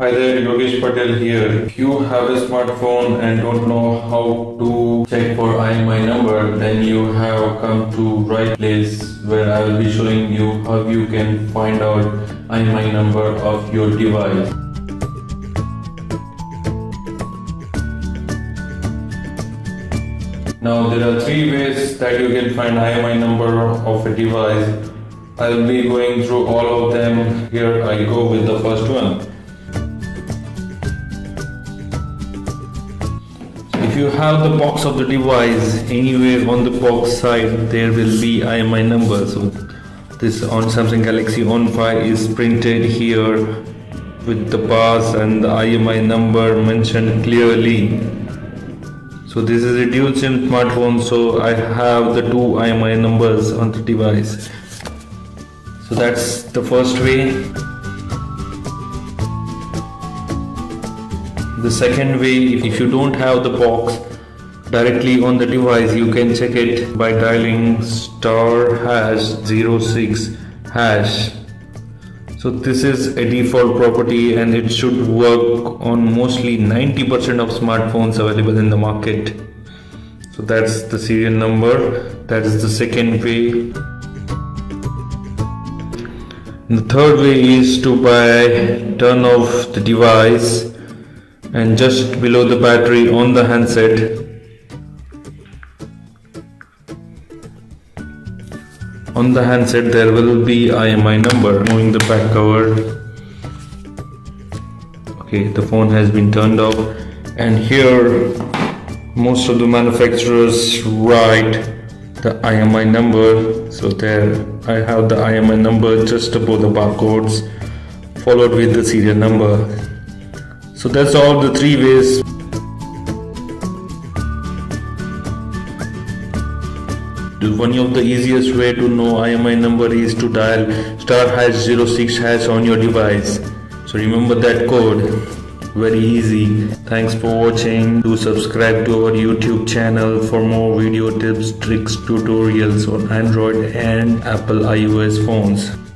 Hi there, Yogesh Patel here. If you have a smartphone and don't know how to check for IMEI number, then you have come to right place where I will be showing you how you can find out IMEI number of your device. Now there are three ways that you can find IMEI number of a device. I'll be going through all of them. Here I go with the first one. If you have the box of the device, anywhere on the box side there will be IMEI number. So this on Samsung Galaxy On 5 is printed here with the bars and the IMEI number mentioned clearly. So this is a dual SIM smartphone so I have the two IMEI numbers on the device. So that's the first way. The second way, if you don't have the box directly on the device, you can check it by dialing star hash 06 hash. So this is a default property and it should work on mostly 90% of smartphones available in the market. So that's the serial number. That is the second way. The third way is to by turn off the device and just below the battery on the handset. On the handset there will be IMEI number moving the back cover. Okay the phone has been turned off. And here most of the manufacturers write the IMEI number. So there I have the IMEI number just above the barcodes followed with the serial number so that's all the three ways. One of the easiest way to know IMEI number is to dial star hash 06 hash on your device. So remember that code. Very easy. Thanks for watching. Do subscribe to our YouTube channel for more video tips, tricks, tutorials on Android and Apple iOS phones.